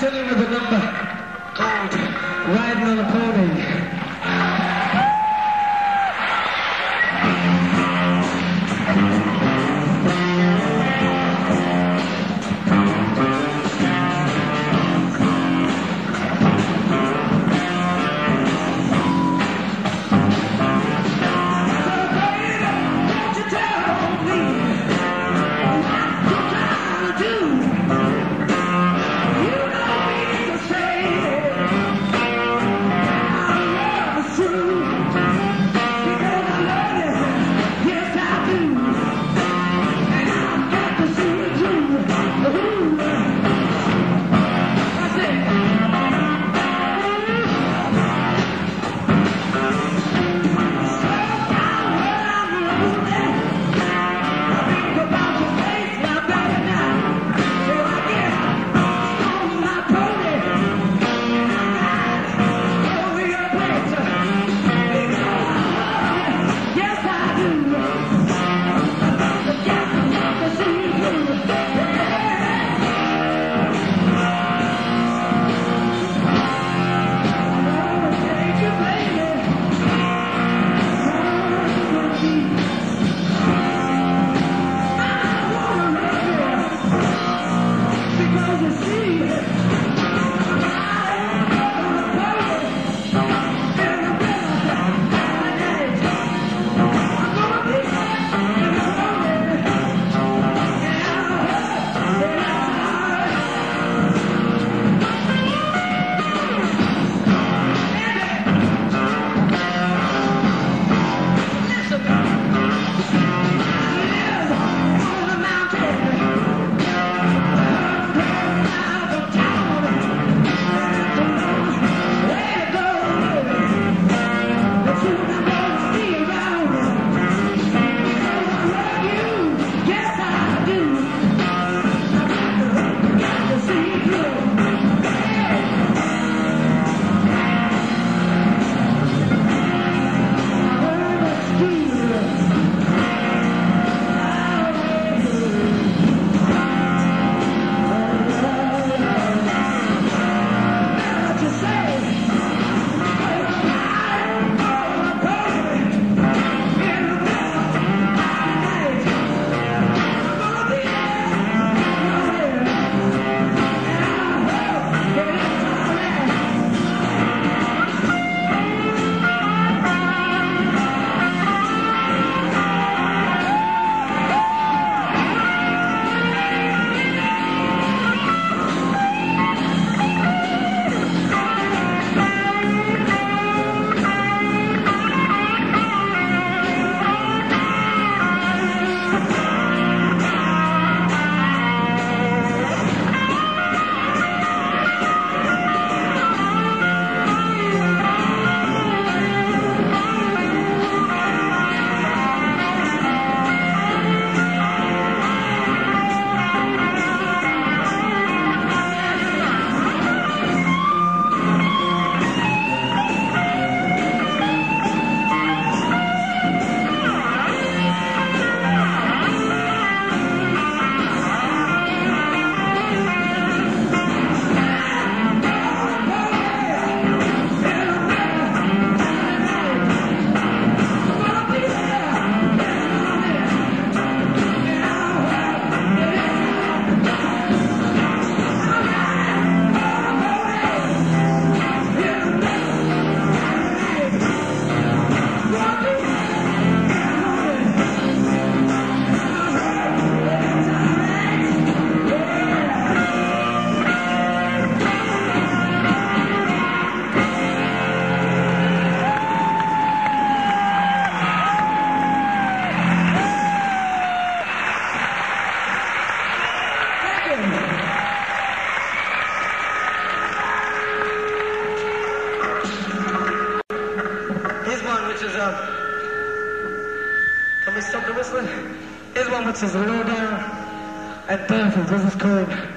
Continue with a number called Riding on a Pony. Is low down and perfect. This is called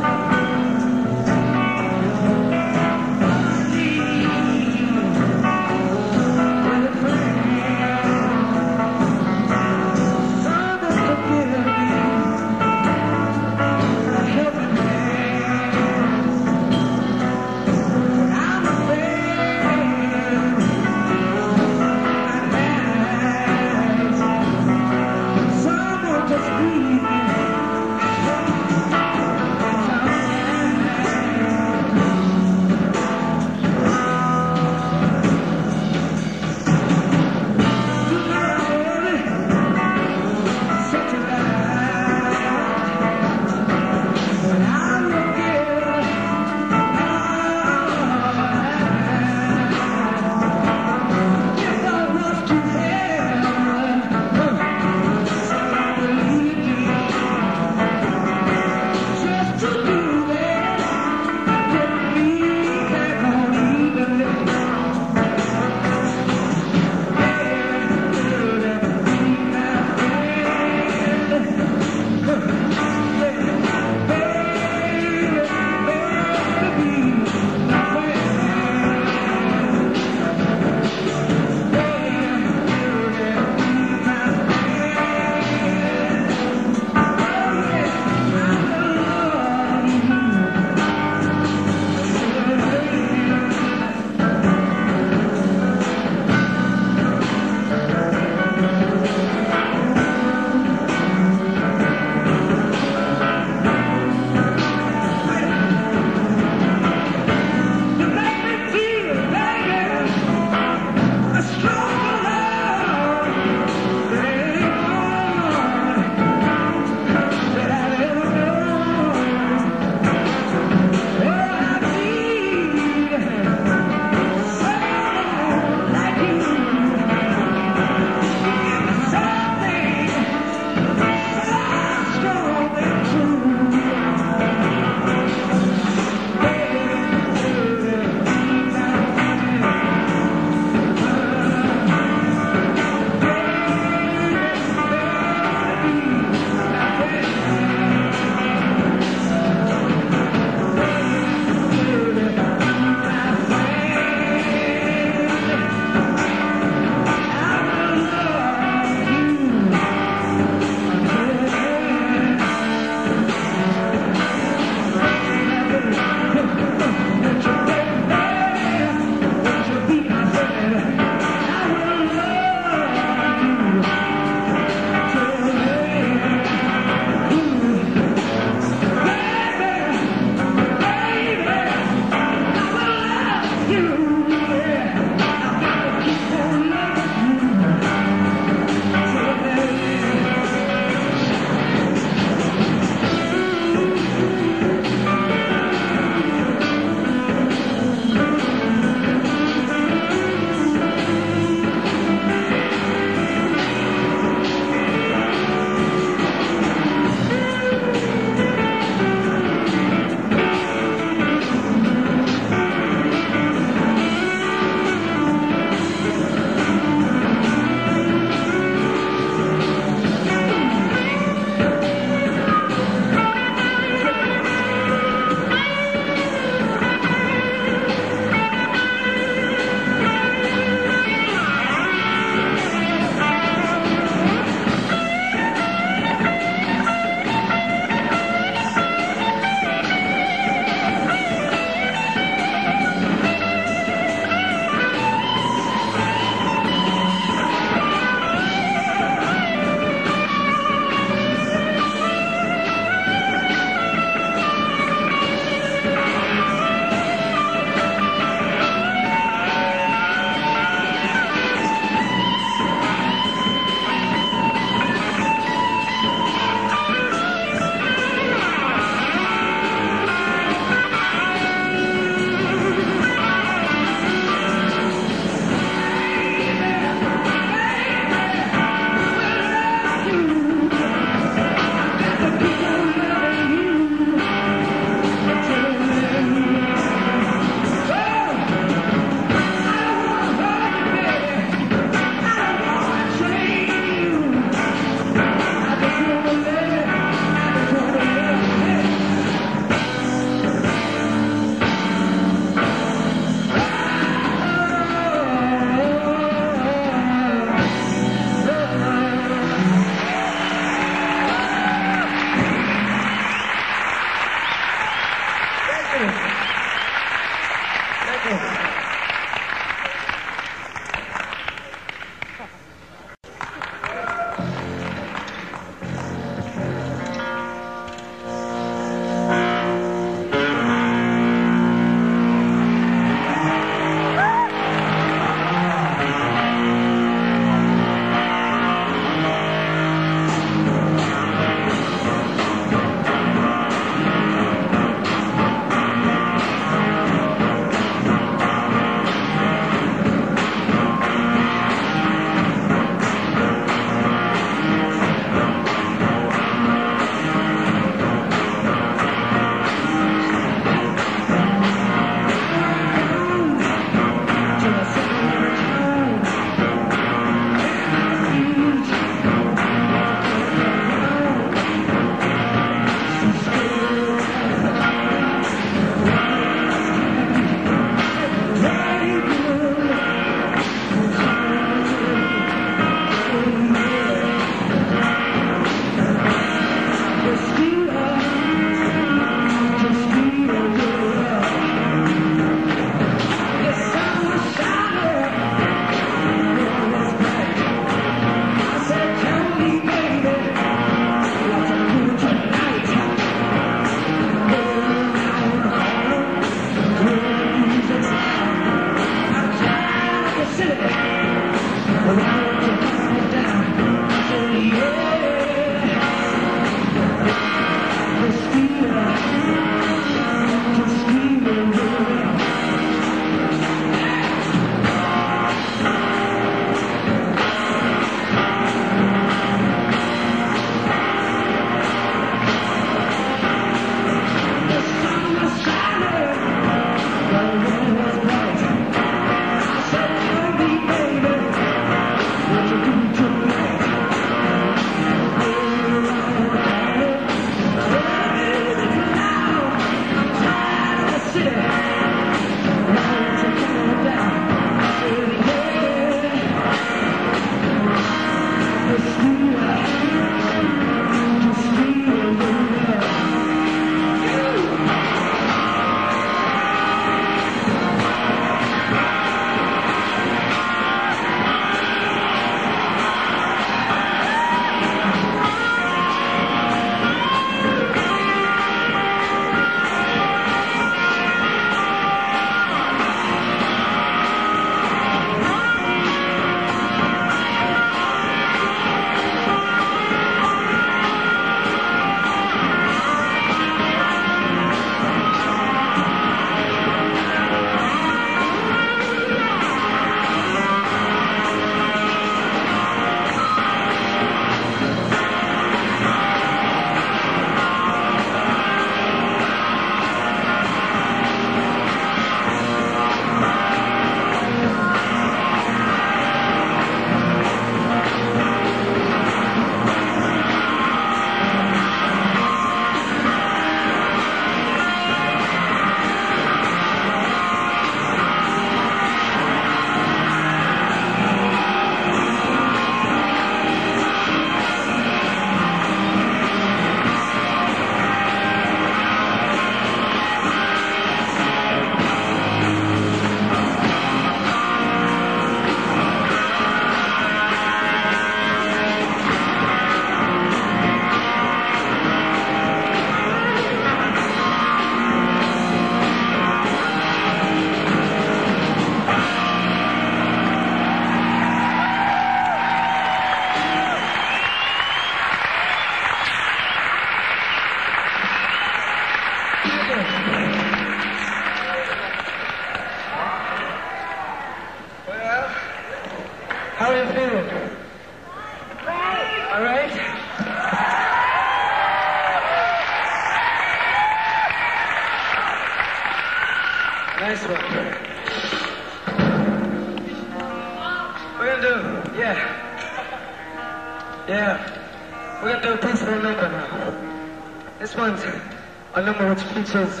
features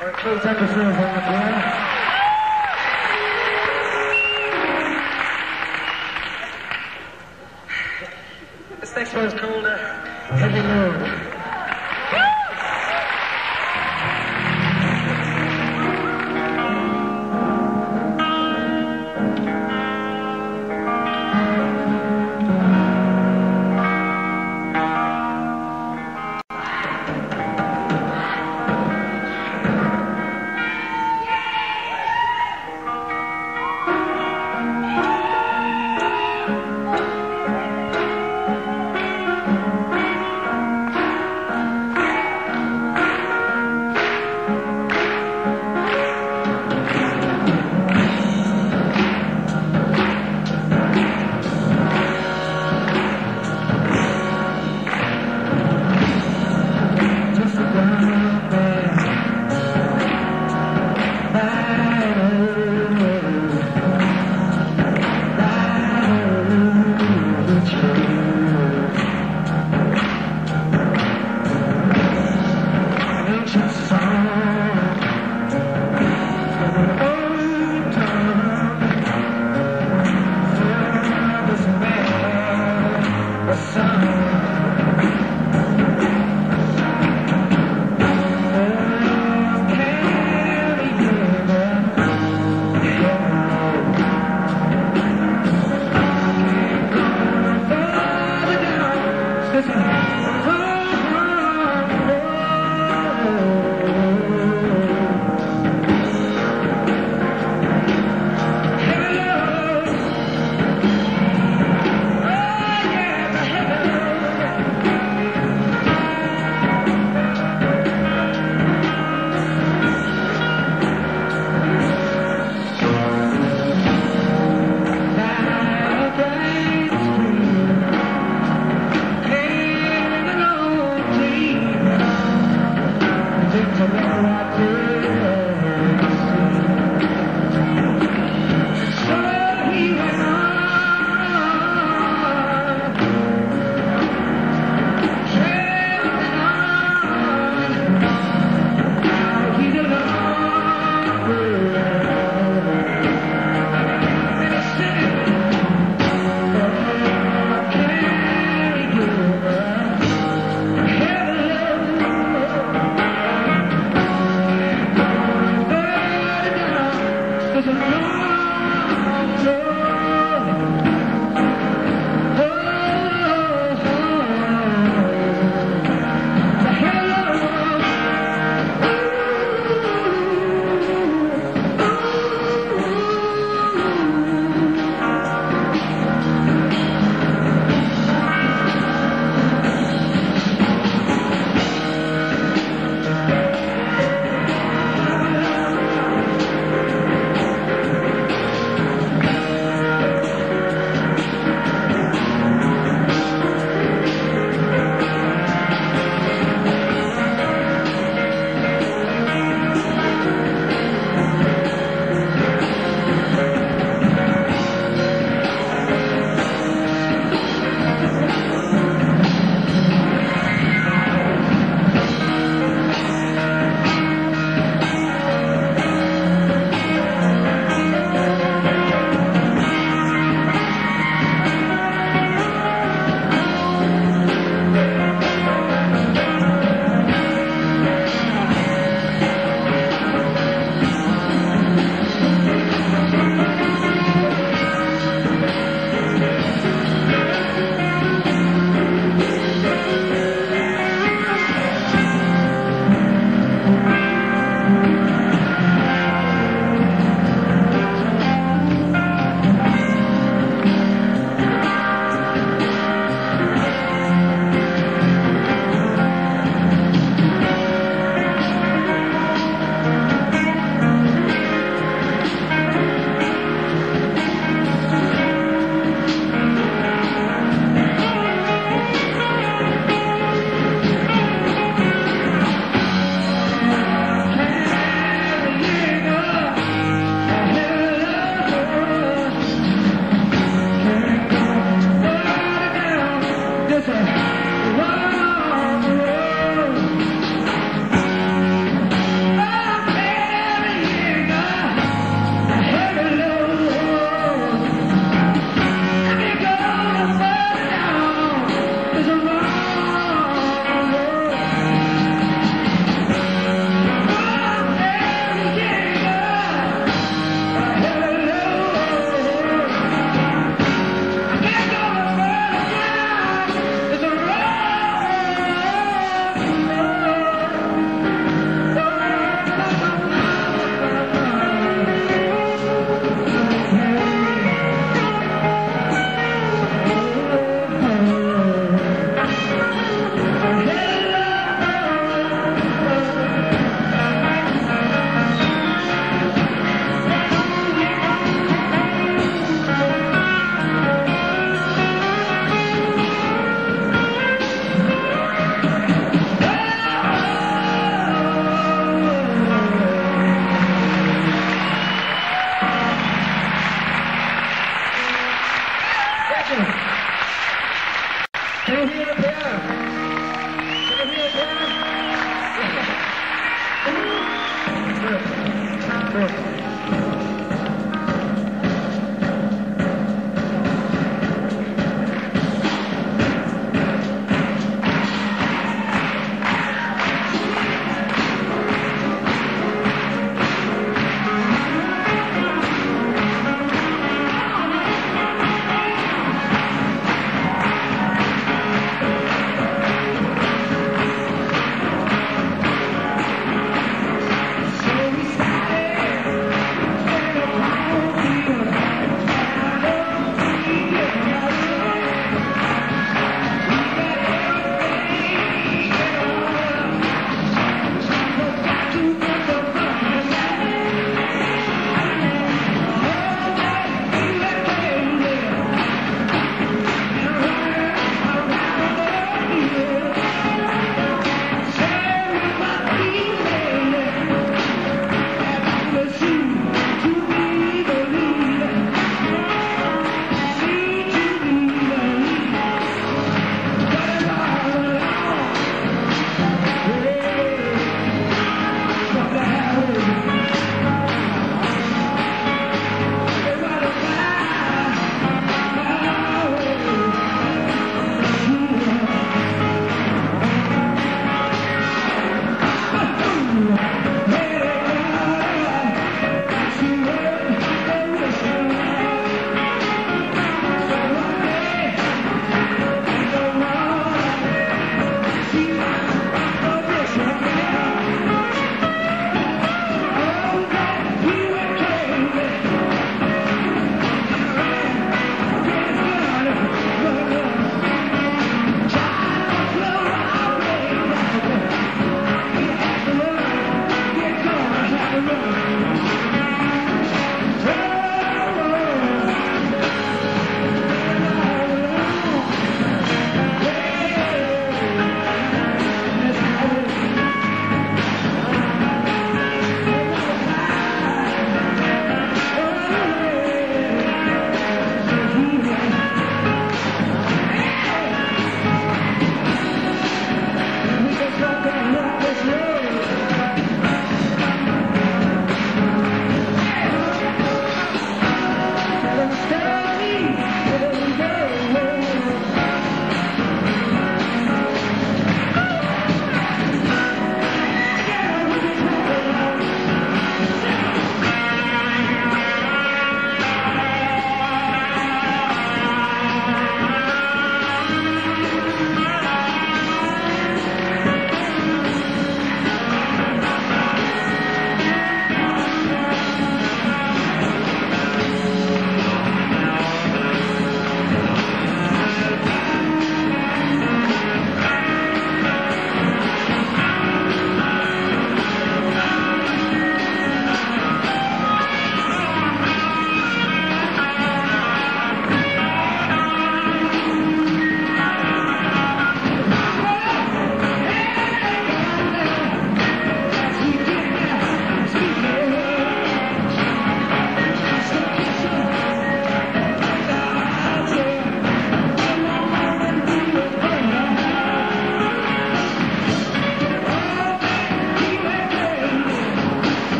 or includes emphasis on. This next one's called uh, Heavy Load.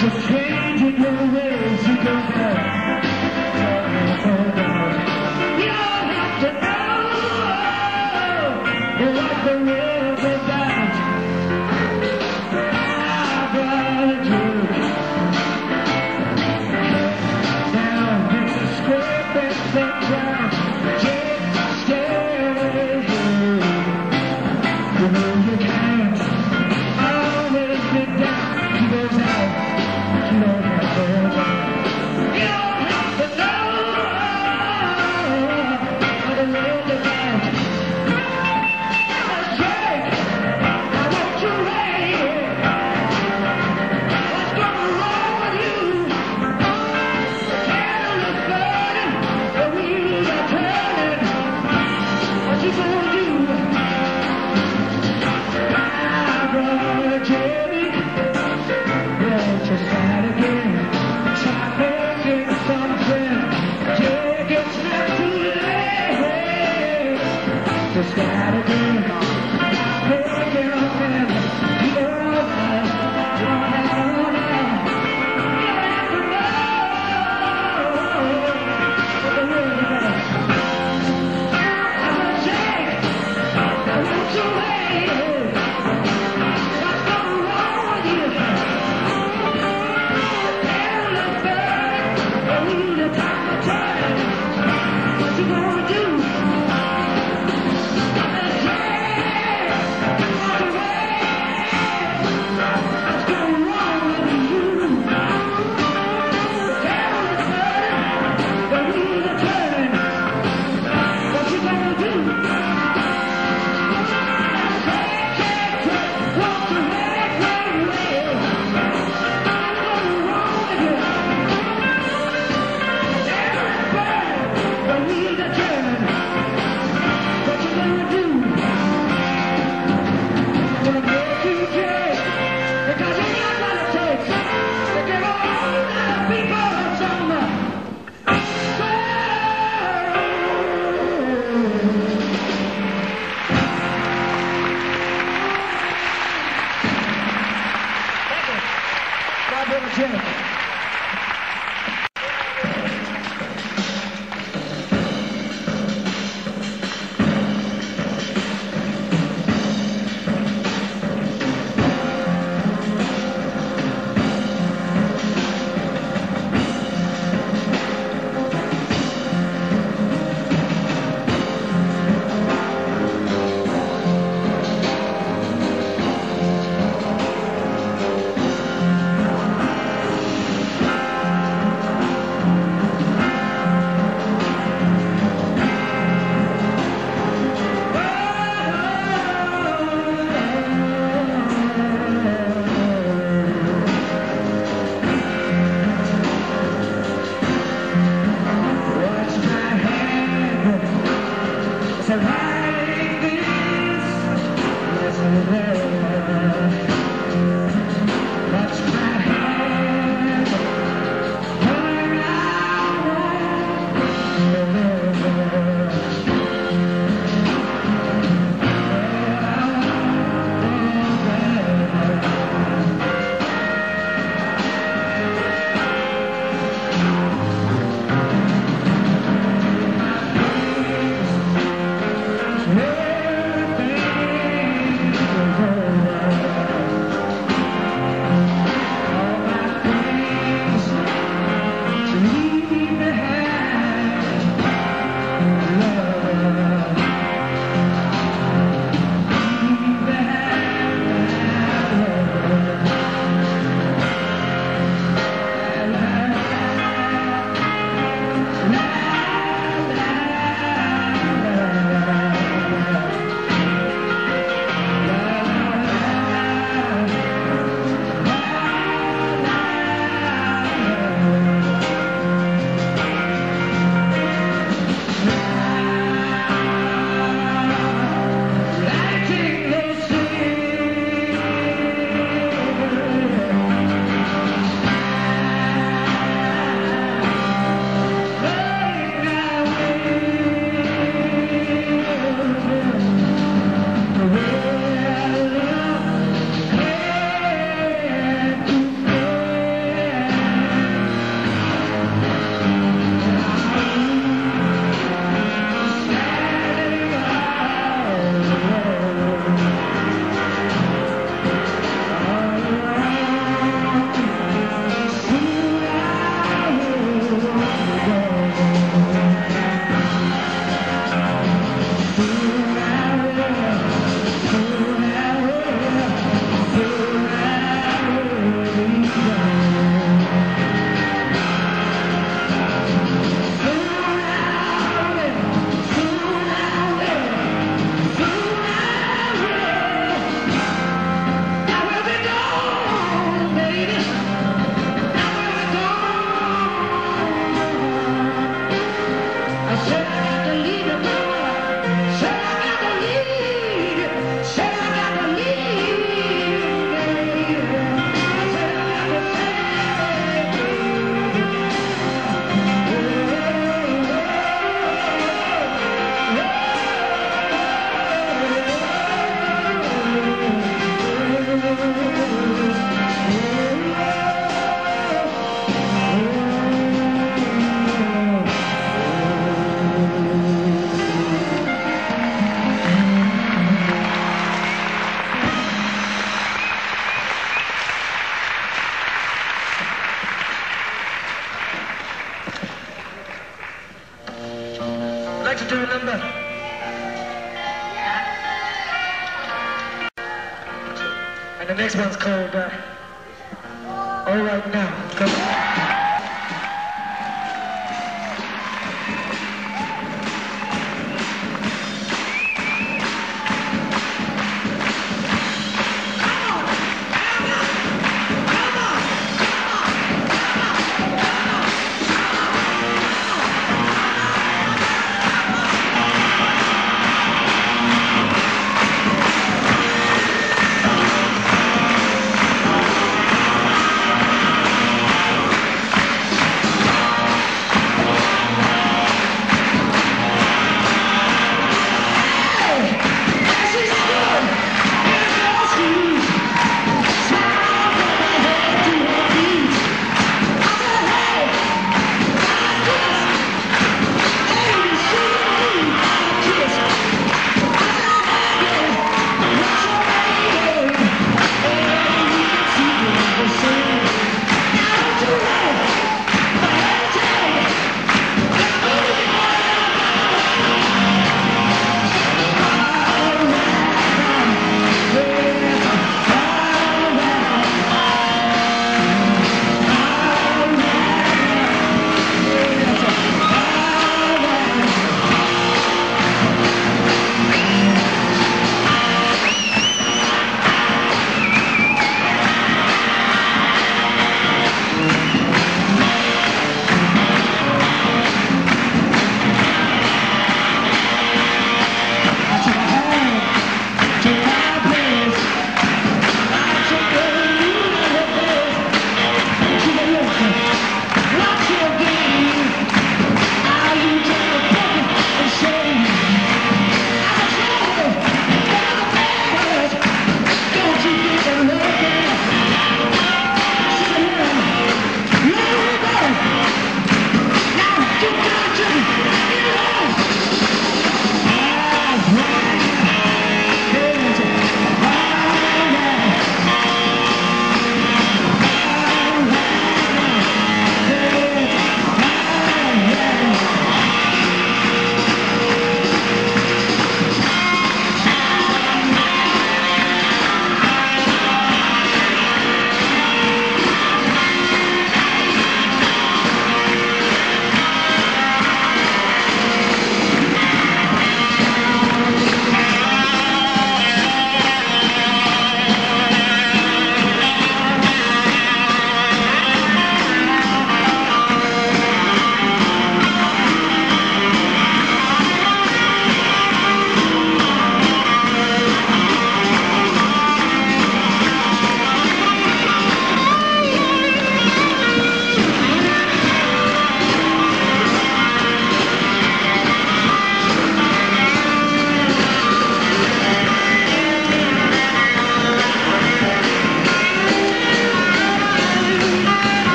Just changing your ways, you don't know.